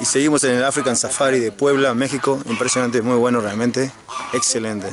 Y seguimos en el African Safari de Puebla, México. Impresionante, muy bueno realmente. Excelente.